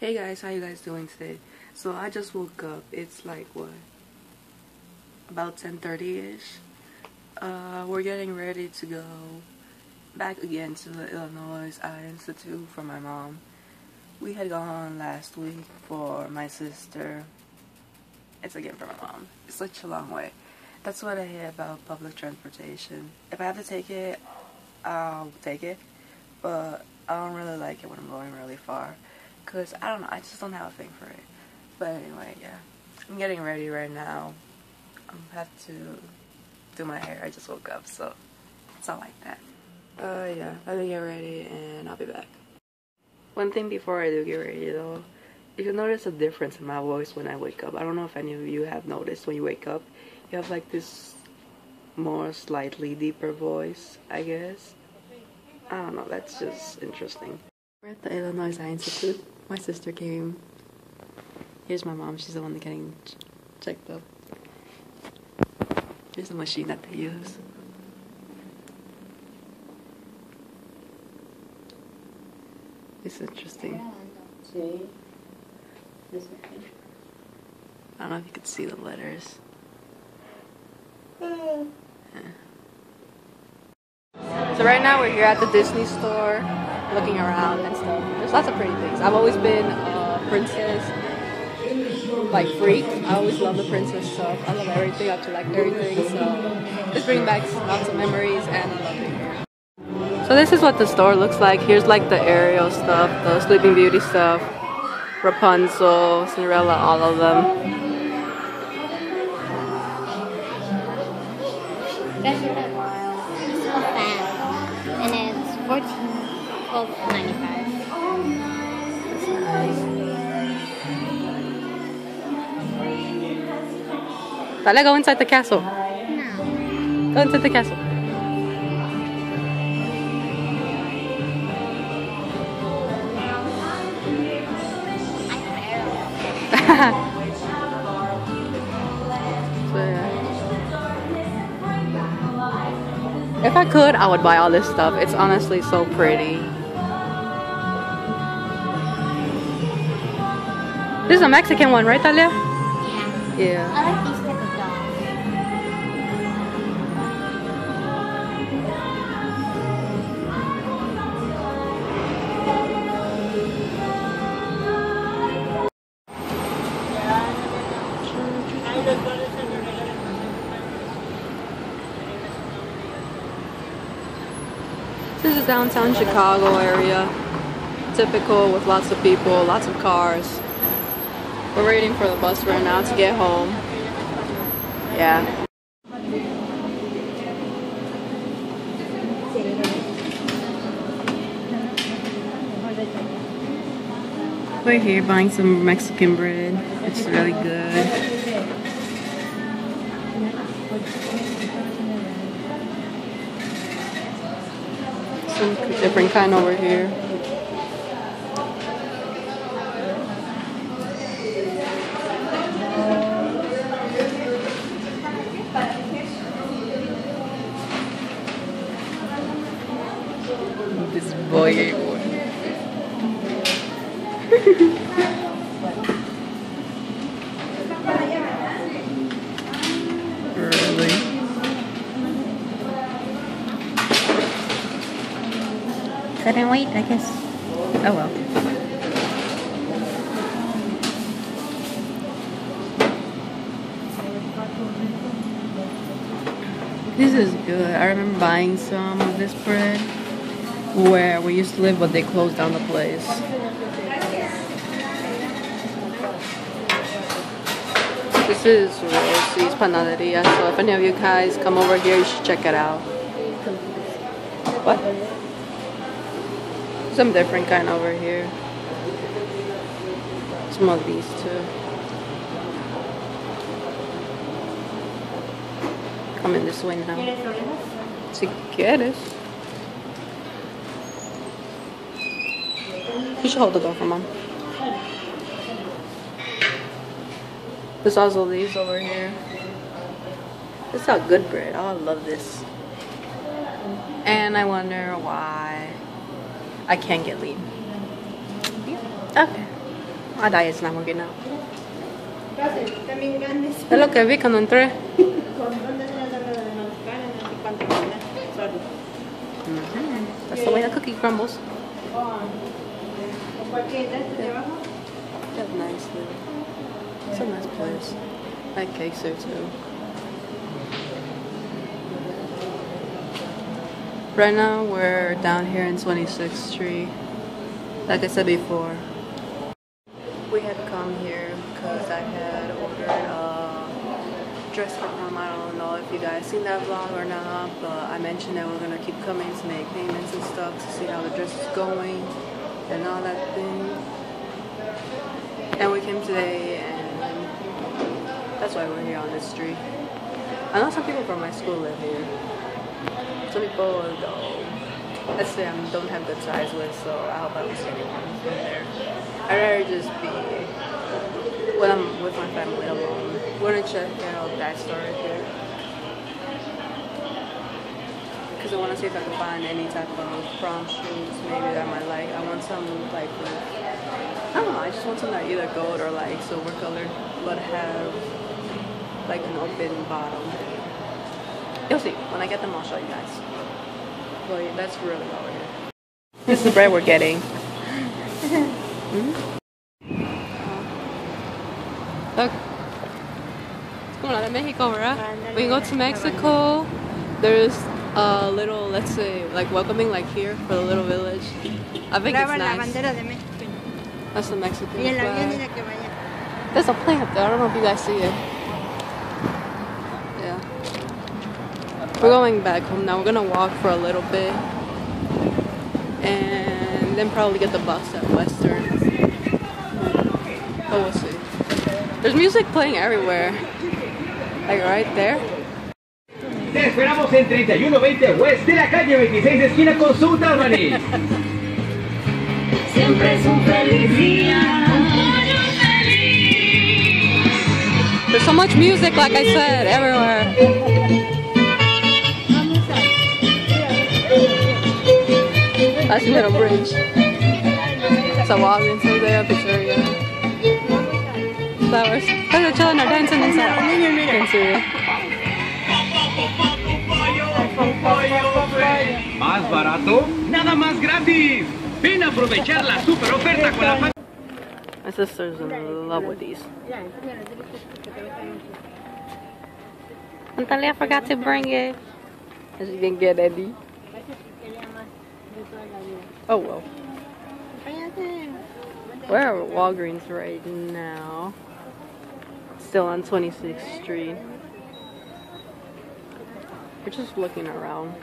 Hey guys, how you guys doing today? So I just woke up. It's like what? About 10:30ish. Uh, we're getting ready to go back again to the Illinois Eye Institute for my mom. We had gone last week for my sister. It's again for my mom. It's such a long way. That's what I hate about public transportation. If I have to take it, I'll take it. But I don't really like it when I'm going really far. Because, I don't know, I just don't have a thing for it. But anyway, yeah. I'm getting ready right now. I have to do my hair. I just woke up, so it's all like that. Uh, yeah. Let me get ready and I'll be back. One thing before I do get ready though, you notice a difference in my voice when I wake up, I don't know if any of you have noticed when you wake up, you have like this more slightly deeper voice, I guess. I don't know, that's just interesting. We're at the Illinois Institute. My sister came. Here's my mom, she's the one getting ch checked up. Here's the machine that they use. It's interesting. I don't know if you could see the letters. Yeah. So right now we're here at the Disney store, looking around and stuff. There's lots of pretty things. I've always been a princess, like freak. I always love the princess stuff. I love everything. I collect everything. So this brings back lots of memories, and I love it. So this is what the store looks like. Here's like the Ariel stuff, the Sleeping Beauty stuff, Rapunzel, Cinderella, all of them. That's. It's so fat. And it's 14 Tala, go inside the castle. No. Go inside the castle. so, yeah. If I could, I would buy all this stuff. It's honestly so pretty. This is a Mexican one, right, Talia? Yeah. Yeah. I like these type of. This is downtown Chicago area. Typical with lots of people, lots of cars. We're waiting for the bus right now to get home. Yeah. We're here buying some Mexican bread. It's really good. Some different kind over here. This boy ain't one. really? Couldn't wait, I guess. Oh well. This is good. I remember buying some of this bread where we used to live, but they closed down the place. This is Rosie's Panaderia, so if any of you guys come over here, you should check it out. What? Some different kind over here. Some of these too. Coming this way now. Si quieres. You should hold the door for mom. There's also these over here. This is a good bread. Oh, I love this. And I wonder why I can't get lean. Okay. My diet's not working out. Es lo que vi cuando entré. Mhm. That's the way the cookie crumbles. That's nice. though. It's a nice place. That cake's there too. Right now we're down here in 26th Street. Like I said before, we had to come here because I had ordered a dress for prom. I don't know if you guys seen that vlog or not, but I mentioned that we're gonna keep coming to make payments and stuff to see how the dress is going and all that thing. And we came today, and that's why we're here on this street. I know some people from my school live here. Some people don't. Let's say I don't have good ties with, so I hope I don't see anyone from there. I'd rather just be when I'm with my family alone. We're gonna check out that store right here. Because I want to see if I can find any type of prom shoes maybe that I might like. I want some I don't know, I just want some that either gold or like silver colored, but have like an open bottom. You'll see. When I get them, I'll show you guys. Well, yeah, that's really all we're here. This is the bread we're getting. Mhm. Look. It's como la de Mexico, ¿verdad? When you go to Mexico, there's a little, let's say, like welcoming, like here for the little village. I think it's nice. Bandera de México. That's the Mexican Y flag. mira que vaya. There's a plane up there. I don't know if you guys see it. Yeah. We're going back home now. We're gonna walk for a little bit. And then probably get the bus at Western. But we'll see. There's music playing everywhere. Like right there. Te esperamos en 3120 West de la calle 26 esquina con South Albany. Siempre es un feliz día. There's so much music, like I said, everywhere. That's Middle Bridge. It's a Walgreens over there, pizzeria. Flowers. They're chilling, they're dancing inside. Can see. Más barato, nada más gratis. Ven a aprovechar la super oferta con la fa- My sister's in love with these. Natalia forgot to bring it. And she didn't get any. Oh well. We're at Walgreens right now. Still on 26th Street. We're just looking around.